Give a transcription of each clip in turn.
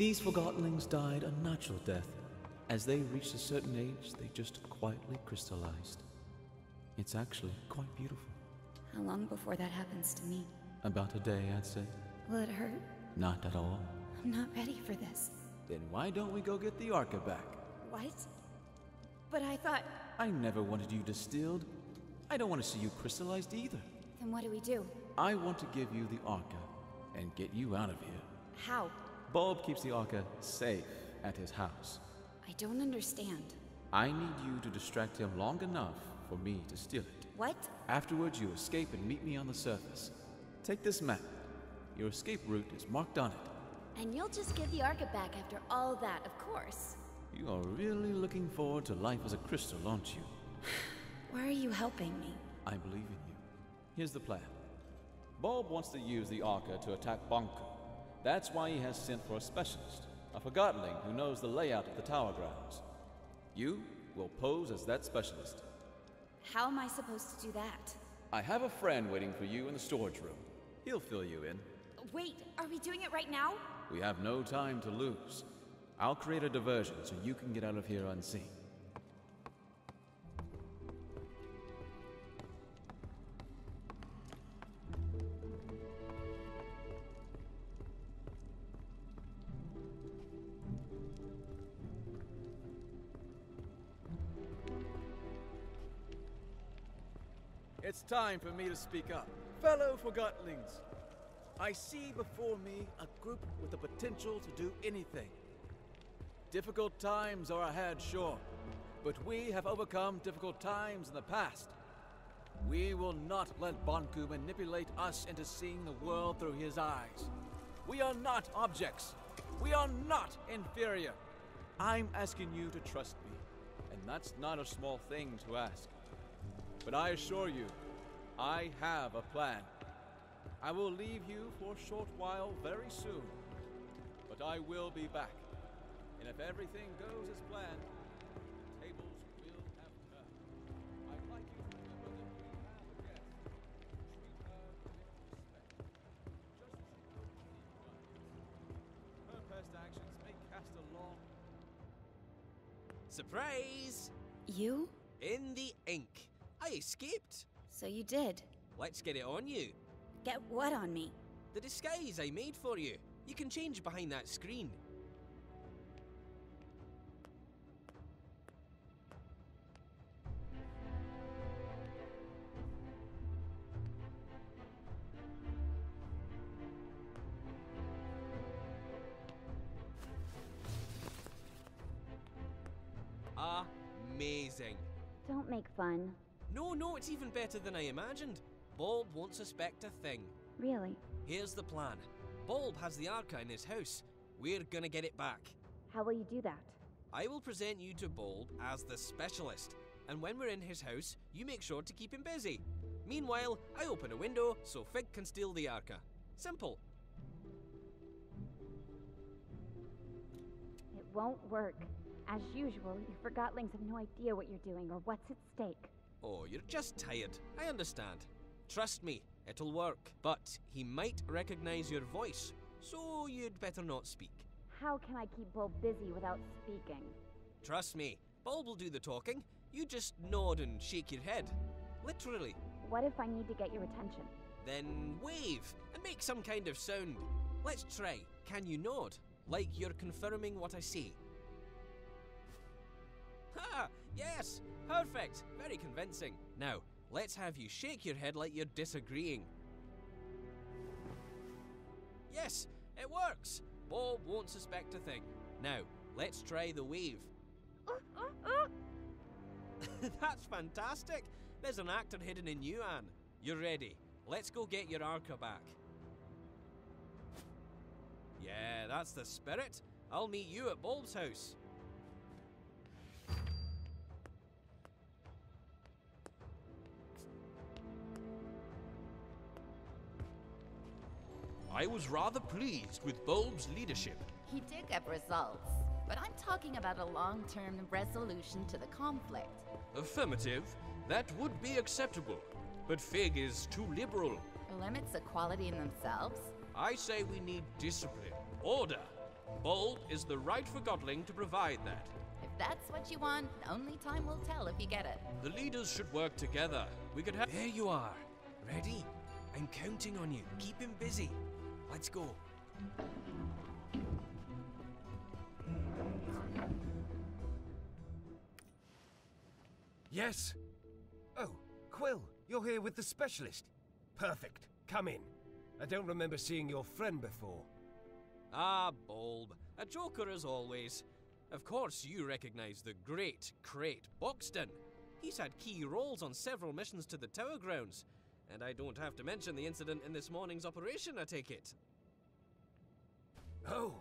These forgotlings died a natural death. As they reached a certain age, they just quietly crystallized. It's actually quite beautiful. How long before that happens to me? About a day, I'd say. Will it hurt? Not at all. I'm not ready for this. Then why don't we go get the Arca back? What? But I thought. I never wanted you distilled. I don't want to see you crystallized either. Then what do we do? I want to give you the Arca and get you out of here. How? Bulb keeps the Arca safe at his house. I don't understand. I need you to distract him long enough for me to steal it. What? Afterwards, you escape and meet me on the surface. Take this map. Your escape route is marked on it. And you'll just give the Arca back after all that, of course. You are really looking forward to life as a crystal, aren't you? Why are you helping me? I believe in you. Here's the plan. Bulb wants to use the Arca to attack Bonku. That's why he has sent for a specialist, a Forgotling who knows the layout of the tower grounds. You will pose as that specialist. How am I supposed to do that? I have a friend waiting for you in the storage room. He'll fill you in. Wait, are we doing it right now? We have no time to lose. I'll create a diversion so you can get out of here unseen. Time for me to speak up. Fellow Forgotlings, I see before me a group with the potential to do anything. Difficult times are ahead, sure, but we have overcome difficult times in the past. We will not let Bonku manipulate us into seeing the world through his eyes. We are not objects. We are not inferior. I'm asking you to trust me, and that's not a small thing to ask. But I assure you, I have a plan. I will leave you for a short while very soon, but I will be back. And if everything goes as planned, the tables will have turned. I'd like you to remember that we have a guest. Treat her with respect, just as you would anyone. Her best actions may cast a long Surprise! You? In the ink. I escaped. So you did. Let's get it on you. Get what on me? The disguise I made for you. You can change behind that screen. Amazing. Don't make fun. It's even better than I imagined. Bulb won't suspect a thing. Really? Here's the plan. Bulb has the Arca in his house. We're gonna get it back. How will you do that? I will present you to Bulb as the specialist, and when we're in his house, you make sure to keep him busy. Meanwhile, I open a window so Fig can steal the Arca. Simple. It won't work. As usual, you Forgotlings have no idea what you're doing or what's at stake. Oh, you're just tired. I understand. Trust me, it'll work. But he might recognize your voice, so you'd better not speak. How can I keep Bulb busy without speaking? Trust me, Bulb will do the talking. You just nod and shake your head. Literally. What if I need to get your attention? Then wave and make some kind of sound. Let's try. Can you nod? Like you're confirming what I say. Ha! Yes! Perfect! Very convincing. Now, let's have you shake your head like you're disagreeing. Yes, it works! Bulb won't suspect a thing. Now, let's try the wave. That's fantastic! There's an actor hidden in you, Anne. You're ready. Let's go get your Arca back. Yeah, that's the spirit. I'll meet you at Bulb's house. I was rather pleased with Bulb's leadership. He did get results, but I'm talking about a long term resolution to the conflict. Affirmative, that would be acceptable. But Fig is too liberal. Limits equality in themselves? I say we need discipline, order. Bulb is the right Forgotling to provide that. If that's what you want, only time will tell if you get it. The leaders should work together. We could have. There you are. Ready? I'm counting on you. Keep him busy. Let's go. Yes? Oh, Quill, you're here with the specialist. Perfect. Come in. I don't remember seeing your friend before. Ah, Bulb. A joker as always. Of course, you recognize the great Crate Boxton. He's had key roles on several missions to the Tower Grounds. And I don't have to mention the incident in this morning's operation, I take it. Oh,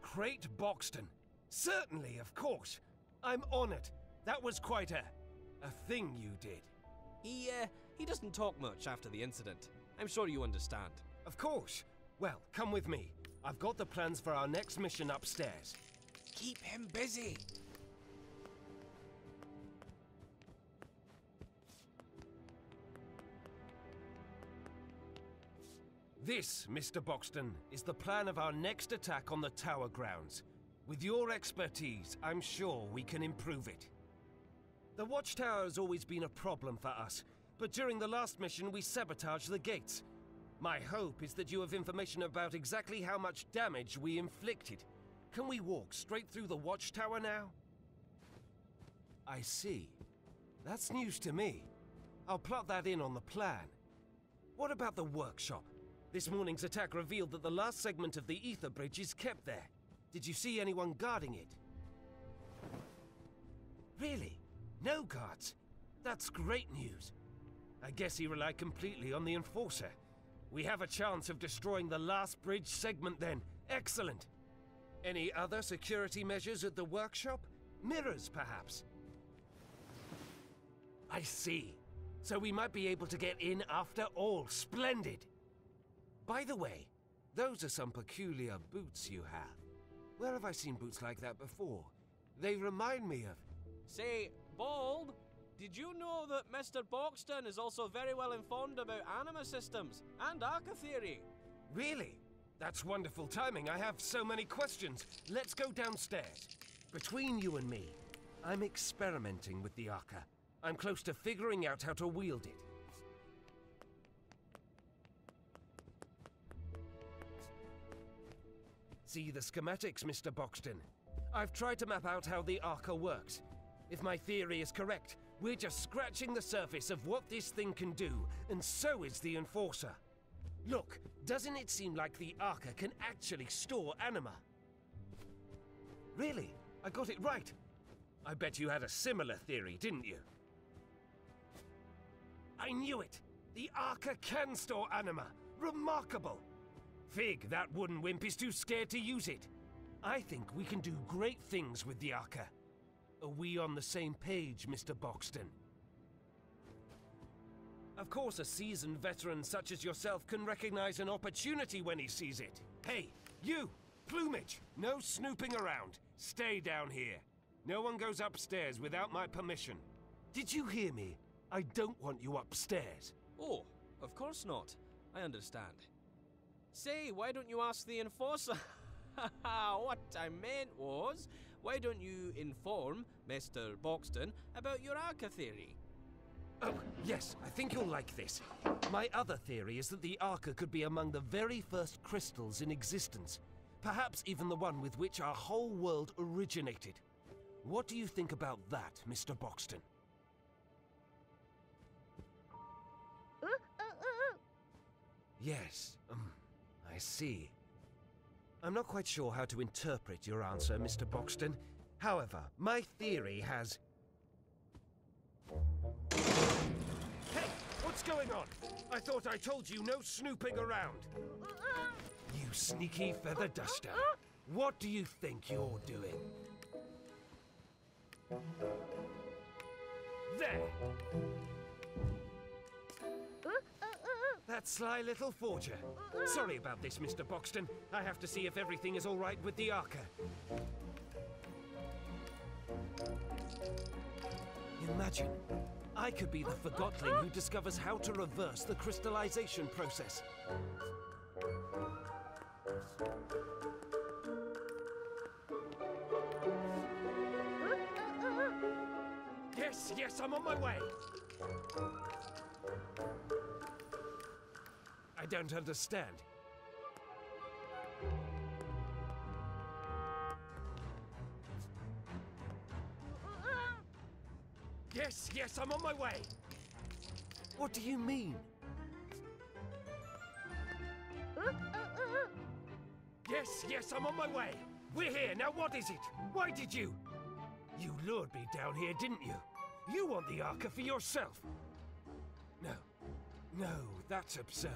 Crate Boxton. Certainly, of course. I'm honored. That was quite a. a thing you did. He, uh, he doesn't talk much after the incident. I'm sure you understand. Of course. Well, come with me. I've got the plans for our next mission upstairs. Keep him busy. This, Mr. Boxton, is the plan of our next attack on the tower grounds. With your expertise, I'm sure we can improve it. The watchtower has always been a problem for us, but during the last mission we sabotaged the gates. My hope is that you have information about exactly how much damage we inflicted. Can we walk straight through the watchtower now? I see. That's news to me. I'll plot that in on the plan. What about the workshop? This morning's attack revealed that the last segment of the ether bridge is kept there. Did you see anyone guarding it? Really? No guards? That's great news. I guess he relied completely on the Enforcer. We have a chance of destroying the last bridge segment then. Excellent. Any other security measures at the workshop? Mirrors, perhaps? I see. So we might be able to get in after all. Splendid. By the way, those are some peculiar boots you have. Where have I seen boots like that before? They remind me of. Say, Bulb, did you know that Mr. Boxton is also very well informed about anima systems and Arca theory? Really? That's wonderful timing. I have so many questions. Let's go downstairs. Between you and me, I'm experimenting with the Arca. I'm close to figuring out how to wield it. See the schematics, Mr. Boxton. I've tried to map out how the Arca works. If my theory is correct, we're just scratching the surface of what this thing can do, and so is the Enforcer. Look, doesn't it seem like the Arca can actually store anima? Really? I got it right. I bet you had a similar theory, didn't you? I knew it! The Arca can store anima! Remarkable! Fig, that wooden wimp is too scared to use it. I think we can do great things with the Arca. Are we on the same page, Mr. Boxton? Of course, a seasoned veteran such as yourself can recognize an opportunity when he sees it. Hey, you! Plumage! No snooping around. Stay down here. No one goes upstairs without my permission. Did you hear me? I don't want you upstairs. Oh, of course not. I understand. Say, why don't you ask the enforcer? what I meant was, why don't you inform Mr. Boxton about your Arca theory? Oh, yes, I think you'll like this. My other theory is that the Arca could be among the very first crystals in existence. Perhaps even the one with which our whole world originated. What do you think about that, Mr. Boxton? Uh, uh, uh, yes, um, I see. I'm not quite sure how to interpret your answer, Mr. Boxton. However, my theory has. Hey! What's going on? I thought I told you no snooping around. You sneaky feather duster. What do you think you're doing? There! That sly little forger. Sorry about this, Mr. Boxton. I have to see if everything is all right with the Arca. Imagine, I could be the Forgotling who discovers how to reverse the crystallization process. Yes, yes, I'm on my way. Don't understand. Yes, yes, I'm on my way. What do you mean? Yes, yes, I'm on my way. We're here. Now what is it? Why did you? You lured me down here, didn't you? You want the Arca for yourself. No. No, that's absurd.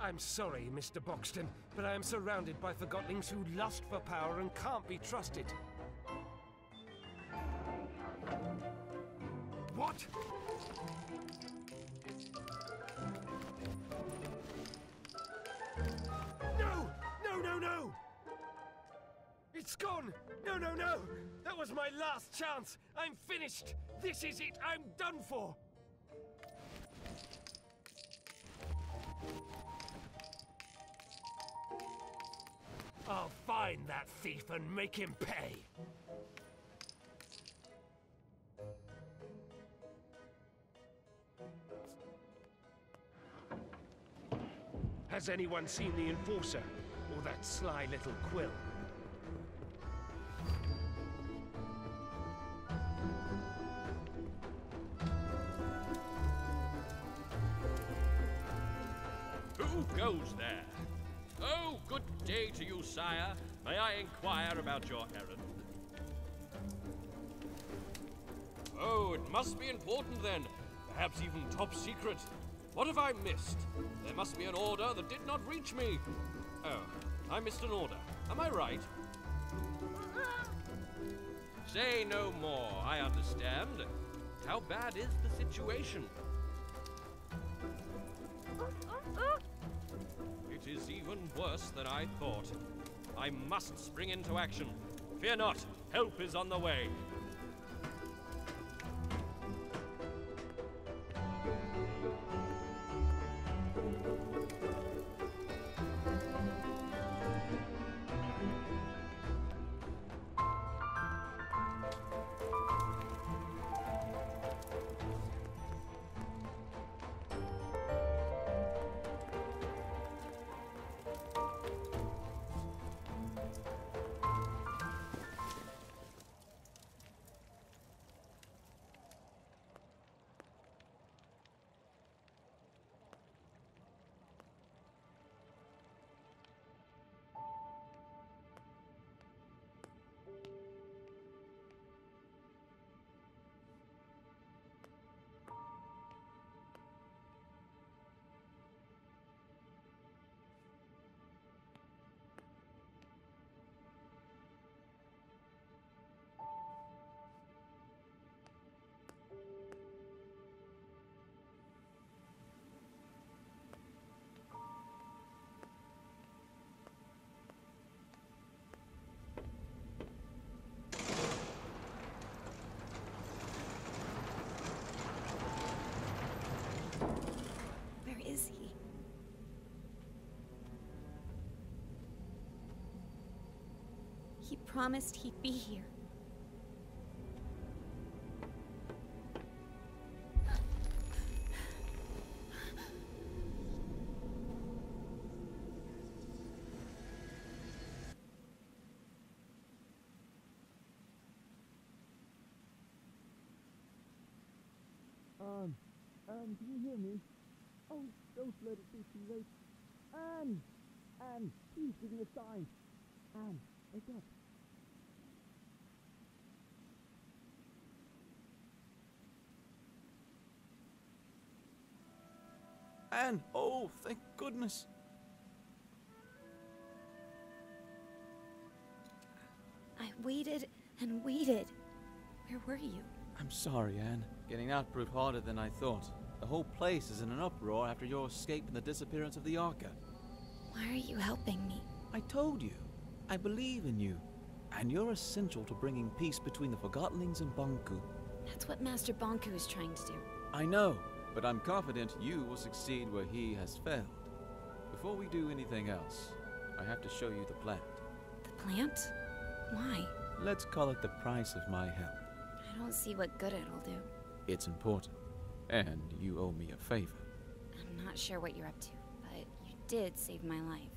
I'm sorry, Mr. Boxton, but I am surrounded by forgotlings who lust for power and can't be trusted. What? No! No, no, no! It's gone! No, no, no! That was my last chance! I'm finished! This is it! I'm done for! I'll find that thief and make him pay! Has anyone seen the Enforcer? Or that sly little Quill? Who goes there? Day to you, sire. May I inquire about your errand? Oh, it must be important then. Perhaps even top secret. What have I missed? There must be an order that did not reach me. Oh, I missed an order. Am I right? Say no more, I understand. How bad is the situation? Is even worse than I thought. I must spring into action. Fear not, help is on the way. He promised he'd be here. Anne, Anne, can you hear me? Oh, don't let it be too late. Anne! Anne, please give me a sign. Anne, wake up. Anne! Oh, thank goodness! I waited and waited. Where were you? I'm sorry, Anne. Getting out proved harder than I thought. The whole place is in an uproar after your escape and the disappearance of the Arca. Why are you helping me? I told you. I believe in you. And you're essential to bringing peace between the Forgotlings and Bonku. That's what Master Bonku is trying to do. I know, but I'm confident you will succeed where he has failed. Before we do anything else, I have to show you the plant. The plant? Why? Let's call it the price of my help. I don't see what good it'll do. It's important. And you owe me a favor. I'm not sure what you're up to, but you did save my life.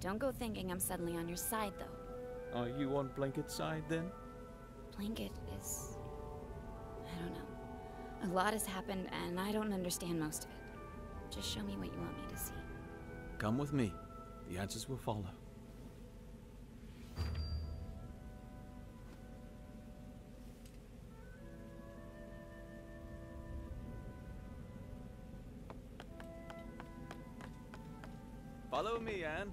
Don't go thinking I'm suddenly on your side, though. Are you on Blanket's side then? Blanket is. I don't know. A lot has happened, and I don't understand most of it. Just show me what you want me to see. Come with me. The answers will follow. Follow me, Anne.